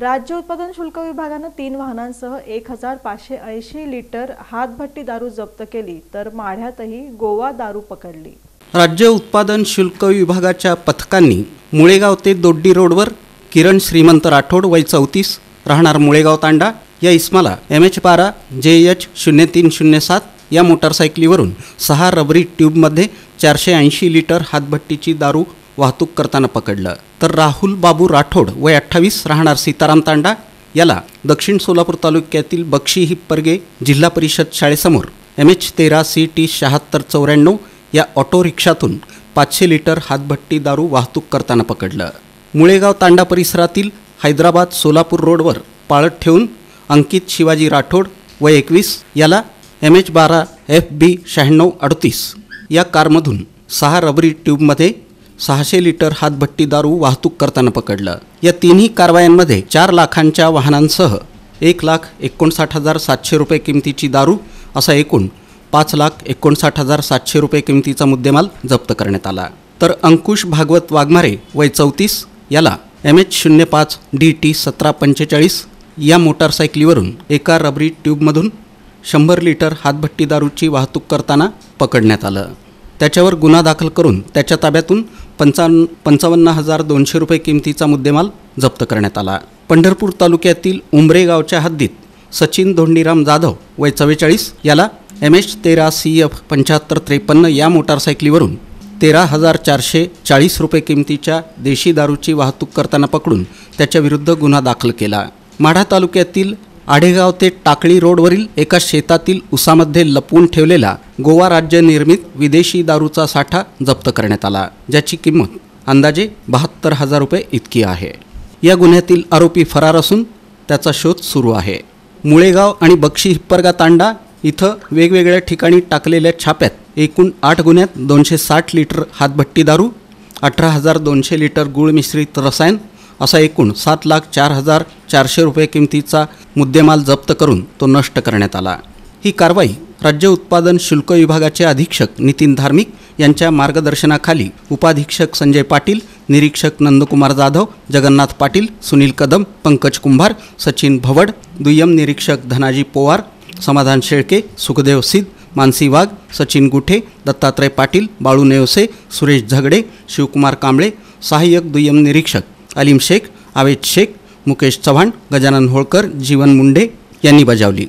राज्य उत्पादन शुल्क विभागानं तीन वाहनांसह एक हजार पाचशे ऐंशी लिटर हातभट्टी दारू जप्त केली तर माढ्यातही गोवा दारू पकडली. राज्य उत्पादन शुल्क विभागाच्या पथकांनी मुळेगाव ते दोड्डी रोडवर किरण श्रीमंत राठोड वय चौतीस राहणार मुळेगाव तांडा या इस्माला एम एच बारा जे एच शून्य तीन शून्य सात या मोटारसायकलीवरून सहा रबरी ट्यूबमध्ये चारशे ऐंशी लिटर हातभट्टीची दारू वाहतूक करताना पकडलं. तर राहुल बाबू राठोड वय अठ्ठावीस राहणार सीताराम तांडा. याला दक्षिण सोलापूर तालुक्यातील बक्षी हिप्परगे जिल्हा परिषद शाळेसमोर एम एच तेरा सी टी शहात्तर चौऱ्याण्णव या ऑटो रिक्षातून पाचशे लिटर हातभट्टी दारू वाहतूक करताना पकडलं. मुळेगाव तांडा परिसरातील हैदराबाद सोलापूर रोडवर पाळत ठेवून अंकित शिवाजी राठोड वय एकवीस याला एम एच बारा एफ बी शहाण्णव अडतीस या कारमधून सहा रबरी ट्यूबमध्ये सहाशे लिटर हातभट्टी दारू वाहतूक करताना पकडलं. या तिन्ही कारवायांमध्ये चार लाखांच्या वाहनांसह एक लाख एकोणसाठ हजार सातशे रुपये किमतीची दारू असा एकूण पाच लाख एकोणसाठ हजार सातशे रुपये किमतीचा मुद्देमाल जप्त करण्यात आला. तर अंकुश भागवत वाघमारे वय चौतीस याला एम एच शून्य पाच डी टी सतरा पंचेचाळीस या मोटारसायकलीवरून एका रबरी ट्यूबमधून शंभर लिटर हातभट्टी दारूची वाहतूक करताना पकडण्यात आलं. त्याच्यावर गुन्हा दाखल करून त्याच्या ताब्यातून पंचावन्न पंचावन्न हजार दोनशे रुपये किमतीचा मुद्देमाल जप्त करण्यात आला. पंढरपूर तालुक्यातील उंबरे गावच्या हद्दीत सचिन धोंडीराम जाधव वय चव्वेचाळीस याला एम एच तेरा सी एफ पंच्याहत्तर त्रेपन्न या मोटारसायकलीवरून तेरा हजार चारशे चाळीस रुपये किमतीच्या देशी दारूची वाहतूक करताना पकडून त्याच्याविरुद्ध गुन्हा दाखल केला. माढा तालुक्यातील आढेगाव ते टाकळी रोडवरील एका शेतातील उसामध्ये लपवून ठेवलेला गोवा राज्य निर्मित विदेशी दारूचा साठा जप्त करण्यात आला ज्याची किंमत अंदाजे बहात्तर हजार रुपये इतकी आहे. या गुन्ह्यातील आरोपी फरार असून त्याचा शोध सुरू आहे. मुळेगाव आणि बक्षी हिप्परगा तांडा इथं वेगवेगळ्या ठिकाणी टाकलेल्या छाप्यात एकूण आठ गुन्ह्यात दोनशे साठ लिटर हातभट्टी दारू अठरा हजार दोनशे लिटर गुळ मिश्रित रसायन असा एकूण सात लाख चार हजार चारशे रुपये किमतीचा मुद्देमाल जप्त करून तो नष्ट करण्यात आला. ही कारवाई राज्य उत्पादन शुल्क विभागाचे अधीक्षक नितीन धार्मिक यांच्या मार्गदर्शनाखाली उपाधीक्षक संजय पाटील निरीक्षक नंदकुमार जाधव जगन्नाथ पाटील सुनील कदम पंकज कुंभार सचिन भवड दुय्यम निरीक्षक धनाजी पोवार समाधान शेळके सुखदेव सिद्ध मानसी वाघ सचिन गुठे दत्तात्रय पाटील बाळू नेवसे सुरेश झगडे शिवकुमार कांबळे सहाय्यक दुय्यम निरीक्षक अलीम शेख आवेद शेख मुकेश चव्हाण गजानन होळकर जीवन मुंडे यांनी बजावली.